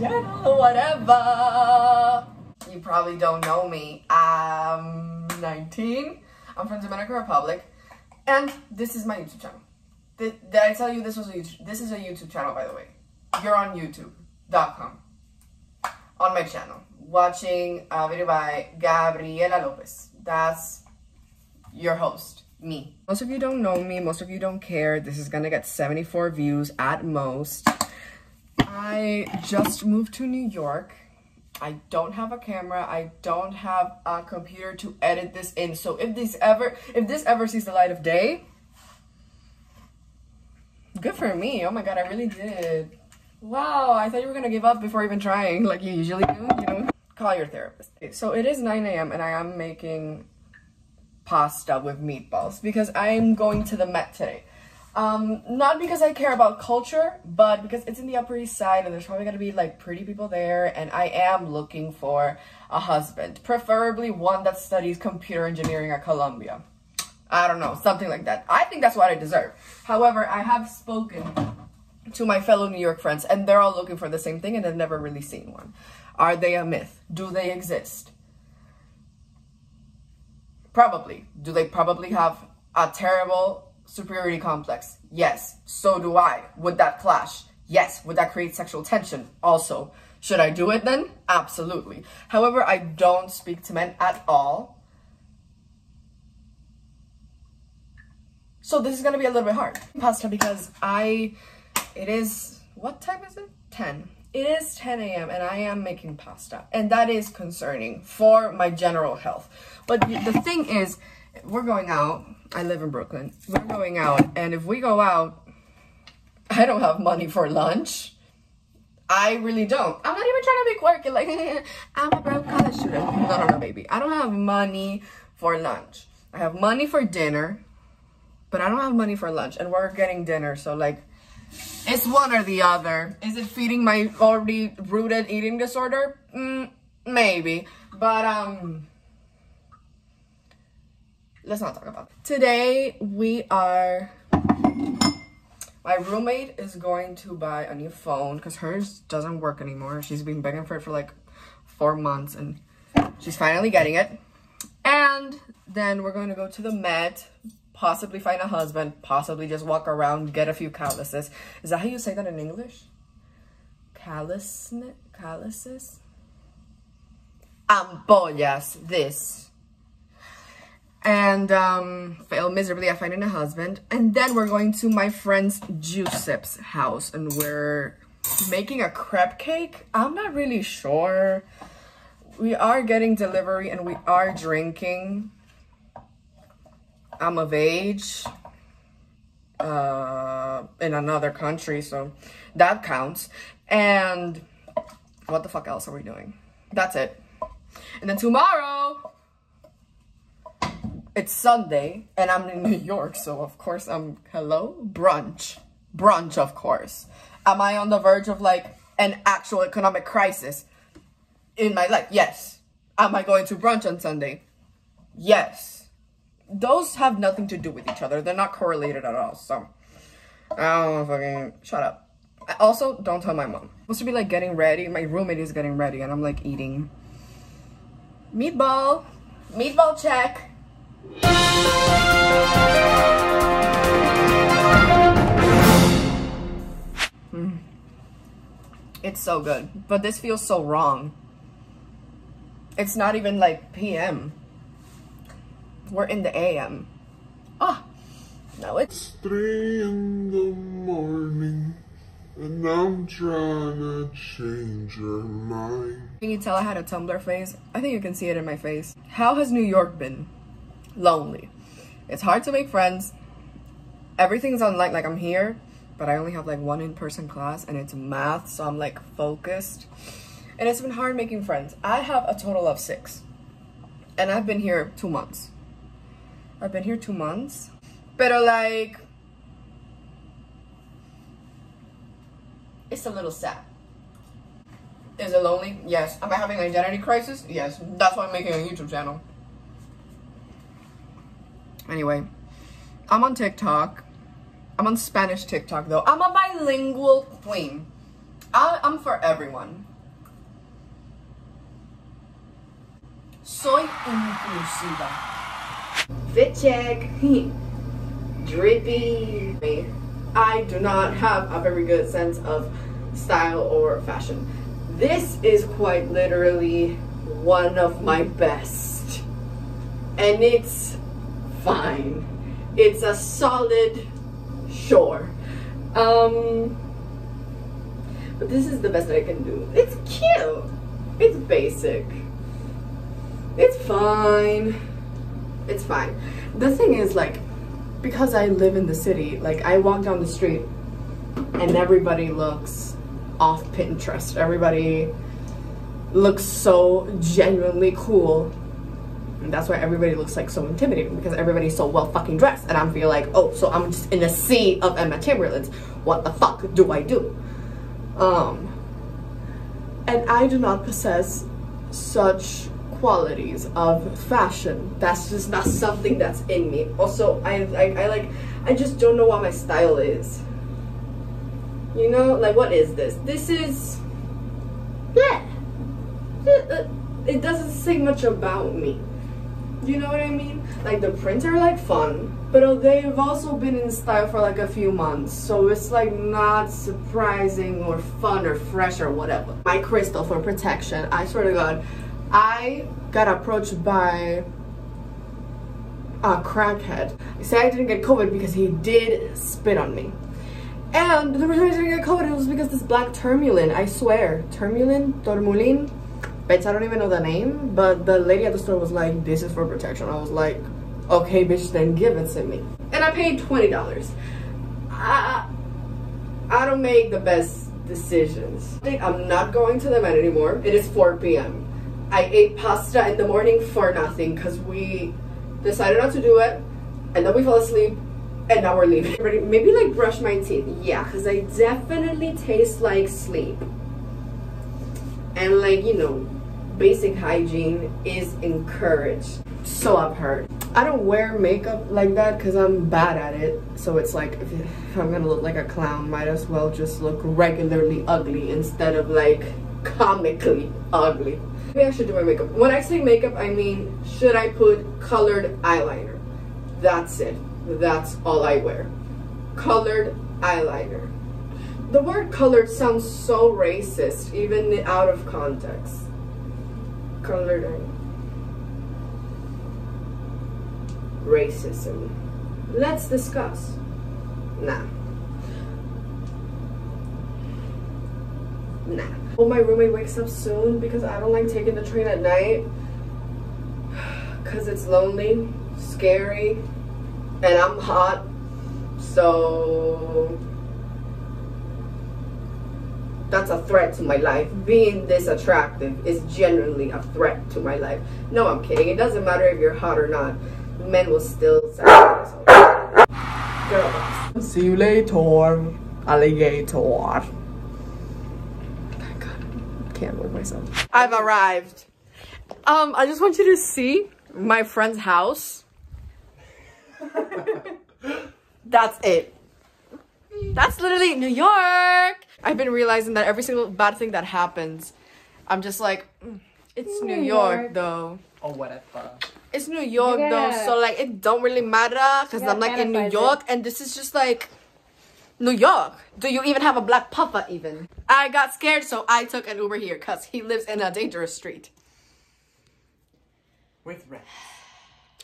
channel, whatever. You probably don't know me. I'm 19. I'm from Dominican Republic. And this is my YouTube channel. Did, did I tell you this was a YouTube, this is a YouTube channel, by the way. You're on YouTube.com. On my channel. Watching a video by Gabriela Lopez. That's your host, me. Most of you don't know me. Most of you don't care. This is gonna get 74 views at most. I just moved to New York. I don't have a camera. I don't have a computer to edit this in. So if this ever if this ever sees the light of day, good for me. Oh my god, I really did. Wow, I thought you were gonna give up before even trying, like you usually do, you know? Call your therapist. So it is 9 a.m. and I am making pasta with meatballs because I'm going to the Met today. Um, not because I care about culture, but because it's in the Upper East Side and there's probably gonna be like pretty people there and I am looking for a husband. Preferably one that studies computer engineering at Columbia. I don't know, something like that. I think that's what I deserve. However, I have spoken to my fellow New York friends and they're all looking for the same thing and they've never really seen one. Are they a myth? Do they exist? Probably. Do they probably have a terrible superiority complex? Yes. So do I. Would that clash? Yes. Would that create sexual tension? Also. Should I do it then? Absolutely. However, I don't speak to men at all. So this is going to be a little bit hard. Pasta because I, it is, what time is it? 10. It is 10 a.m. and I am making pasta. And that is concerning for my general health. But the thing is, we're going out. I live in Brooklyn. We're going out. And if we go out, I don't have money for lunch. I really don't. I'm not even trying to be quirky. Like, I'm a broke college student. No, no, no, baby. I don't have money for lunch. I have money for dinner, but I don't have money for lunch. And we're getting dinner. So, like, it's one or the other. Is it feeding my already rooted eating disorder? Mm, maybe. But, um, let's not talk about it. Today, we are, my roommate is going to buy a new phone because hers doesn't work anymore. She's been begging for it for like four months and she's finally getting it. And then we're going to go to the Met, possibly find a husband, possibly just walk around, get a few calluses. Is that how you say that in English? Callus, calluses? Ampollas, this. And um, fail miserably at finding a husband. And then we're going to my friend's Giuseppe's house and we're making a crepe cake. I'm not really sure. We are getting delivery and we are drinking. I'm of age uh, in another country, so that counts. And what the fuck else are we doing? That's it. And then tomorrow, it's Sunday, and I'm in New York, so of course I'm, hello? Brunch. Brunch, of course. Am I on the verge of like an actual economic crisis in my life? Yes. Am I going to brunch on Sunday? Yes those have nothing to do with each other. They're not correlated at all. So, I don't fucking shut up. I also, don't tell my mom. I'm supposed to be like getting ready. My roommate is getting ready, and I'm like eating meatball. Meatball check. Mm. It's so good, but this feels so wrong. It's not even like PM. We're in the AM. Ah, no, it's three in the morning. And I'm trying to change your mind. Can you tell I had a Tumblr face? I think you can see it in my face. How has New York been? Lonely. It's hard to make friends. Everything's online, like I'm here, but I only have like one in-person class and it's math, so I'm like focused. And it's been hard making friends. I have a total of six. And I've been here two months. I've been here two months. But like, it's a little sad. Is it lonely? Yes. Am I having an identity crisis? Yes. That's why I'm making a YouTube channel. Anyway, I'm on TikTok. I'm on Spanish TikTok though. I'm a bilingual queen. I, am for everyone. Soy inclusiva. Vitchag. Drippy. I do not have a very good sense of style or fashion. This is quite literally one of my best. And it's fine. It's a solid sure. Um but this is the best I can do. It's cute. It's basic. It's fine. It's fine. The thing is like because I live in the city, like I walk down the street and everybody looks off Pinterest. Everybody looks so genuinely cool. And that's why everybody looks like so intimidating because everybody's so well fucking dressed. And I feel like, oh, so I'm just in a sea of Emma Chamberlains. What the fuck do I do? Um, and I do not possess such qualities of fashion. That's just not something that's in me. Also, I, I, I like, I just don't know what my style is. You know, like what is this? This is, yeah. It doesn't say much about me. You know what I mean? Like the prints are like fun, but they've also been in style for like a few months. So it's like not surprising or fun or fresh or whatever. My crystal for protection, I swear to God, I got approached by a crackhead. He said I didn't get COVID because he did spit on me. And the reason I didn't get COVID was because this black Termulin, I swear, Termulin, Tormulin, bitch, I don't even know the name, but the lady at the store was like, this is for protection. I was like, okay, bitch, then give it to me. And I paid $20. I, I don't make the best decisions. I'm not going to the Met anymore. It is 4 p.m. I ate pasta in the morning for nothing because we decided not to do it and then we fell asleep and now we're leaving. Maybe like brush my teeth. Yeah, because I definitely taste like sleep. And like, you know, basic hygiene is encouraged. So I've heard. I don't wear makeup like that because I'm bad at it. So it's like, if, I'm gonna look like a clown, might as well just look regularly ugly instead of like comically ugly. Maybe I should do my makeup. When I say makeup, I mean, should I put colored eyeliner? That's it. That's all I wear. Colored eyeliner. The word colored sounds so racist, even out of context. Eyeliner. Racism. Let's discuss. Nah. Nah. Well, my roommate wakes up soon because I don't like taking the train at night. Because it's lonely, scary, and I'm hot. So that's a threat to my life. Being this attractive is genuinely a threat to my life. No, I'm kidding. It doesn't matter if you're hot or not. Men will still sacrifice. Girl. See you later, alligator can't believe myself. I've arrived. Um, I just want you to see my friend's house. That's it. That's literally New York. I've been realizing that every single bad thing that happens, I'm just like, mm, it's New, New York, York, though. Or whatever. It's New York though, so like it don't really matter because I'm like in New York, it. and this is just like New York. Do you even have a black puffer even? I got scared, so I took an Uber here because he lives in a dangerous street. With rats.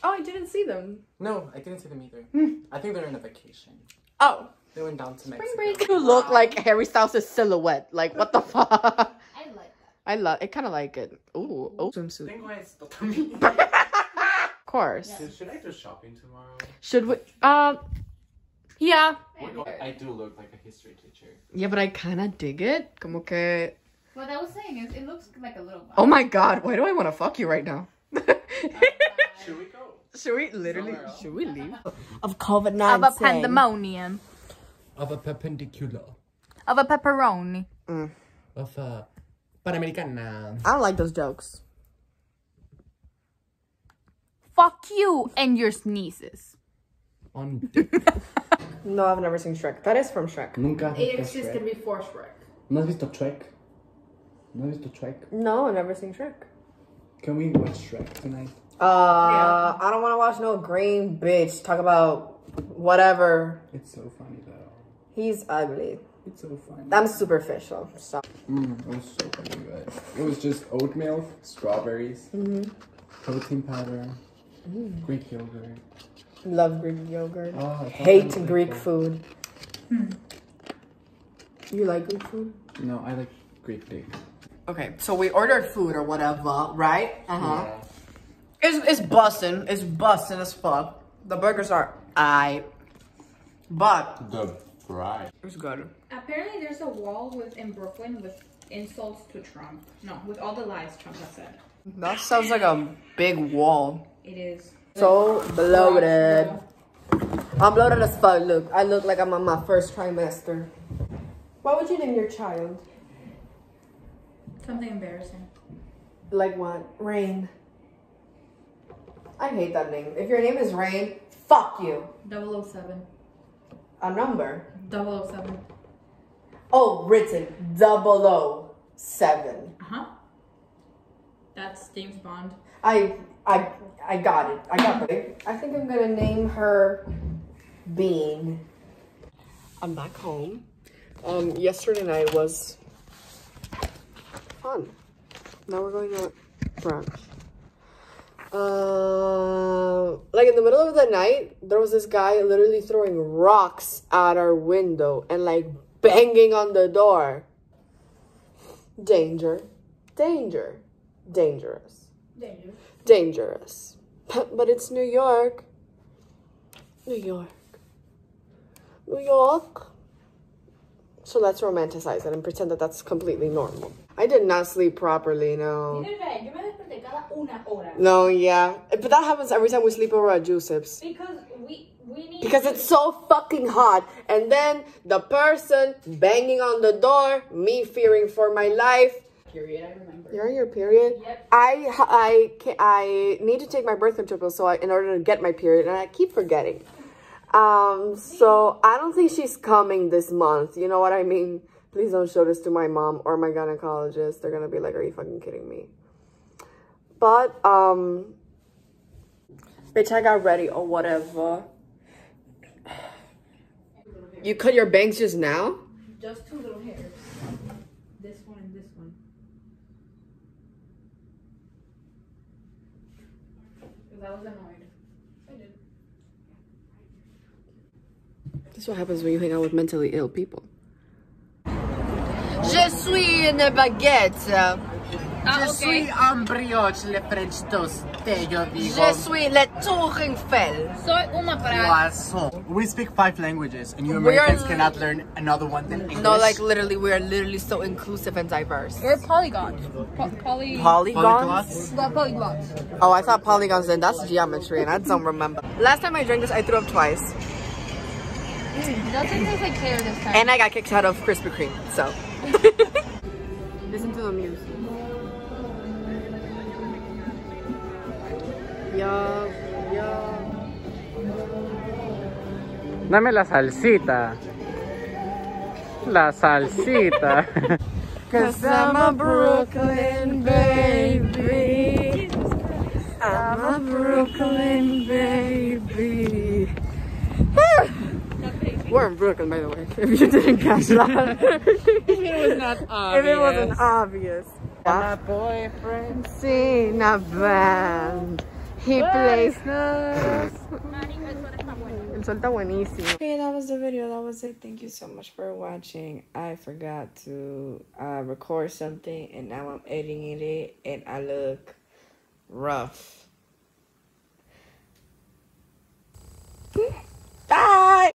Oh, I didn't see them. No, I didn't see them either. Hmm. I think they're in a vacation. Oh. They went down to Mexico. Break. You look like Harry Styles' silhouette. Like, what the fuck? I like that. I love it. kind of like it. Ooh, oh, swimsuit. of course. Yeah. Should I do shopping tomorrow? Should we? Um, yeah. I do look like a history teacher. Yeah, but I kind of dig it. Como que... What I was saying is, it looks like a little. Oh my god! Why do I want to fuck you right now? should we go? Should we literally? Should we leave? Of COVID nineteen. Of a pandemonium. Of a perpendicular. Of a pepperoni. Mm. Of a panamericana. I don't like those jokes. Fuck you and your sneezes. On No, I've never seen Shrek. That is from Shrek. Nunca has It existed before Shrek. ¿No has visto Shrek? ¿No has visto Shrek? No, I've never seen Shrek. Can we watch Shrek tonight? Uh, I don't want to watch no green bitch talk about whatever. It's so funny though. He's ugly. It's so funny. I'm superficial. So. Mm, it was so fucking good. It was just oatmeal, strawberries, protein powder, Greek yogurt. Love Greek yogurt. Oh, I Hate Greek like food. You like Greek food? No, I like Greek dick. Okay, so we ordered food or whatever, right? Uh huh. Yeah. It's it's bussin'. It's bussin' as fuck. The burgers are I, but The bride. it's good. Apparently, there's a wall with in Brooklyn with insults to Trump. No, with all the lies Trump has said. That sounds like a big wall. It is So bloated. I'm bloated as fuck. Look, I look like I'm on my first trimester. What would you name your child? something embarrassing. Like what? Rain. I hate that name. If your name is Rain, fuck you. 007. A number. 007. Oh, written double O seven. Uh huh. That's James Bond. I I I got it. I got it. I think I'm gonna name her Bean. I'm back home. Um, yesterday night was fun. Now we're going to brunch. Uh, like in the middle of the night, there was this guy literally throwing rocks at our window and like banging on the door. Danger, danger, dangerous Dangerous. dangerous. But it's New York. New York. New York. So let's romanticize it and pretend that that's completely normal. I did not sleep properly, no. Yo me desperté cada una hora. No, yeah. But that happens every time we sleep over at Joseph's. Because we we need Because it's so fucking hot. And then the person banging on the door, me fearing for my life. period. I remember. You're on your period. Yep. I I I need to take my birth control so I, in order to get my period, and I keep forgetting. Um, so I don't think she's coming this month. You know what I mean? Please don't show this to my mom or my gynecologist. They're gonna be like, "Are you fucking kidding me?" But um, bitch, I got ready or whatever. You cut your bangs just now? Just two little hairs. This one and this one. Because I was annoyed. I did. That's what happens when you hang out with mentally ill people. Je suis une baguette. Ah, okay. un brioche, le French toast, yo Je suis le Turingfell. Soy una para. Guaso. We speak five languages, and you Americans cannot learn another one than English. No, like literally, we are literally so inclusive and diverse. We're polygons. Po- poly. Polygons? Well, polyglots. Oh, I thought polygons, then that's geometry, and I don't remember. Last time I drank this, I threw up twice. Doesn't taste like hair this time. And I got kicked out of Krispy Kreme, so. Listen to the music. Yeah, yeah. Dame la salsita. La salsita. Cause I'm a Brooklyn baby. I'm a Brooklyn baby. We're in Brooklyn, by the way, if you didn't catch that. if it was not obvious. If it wasn't obvious. My boyfriend seen a band. He what? plays nice. El sol buenísimo. Okay, that was the video. That was it. Thank you so much for watching. I forgot to uh, record something and now I'm editing it and I look rough. Bye!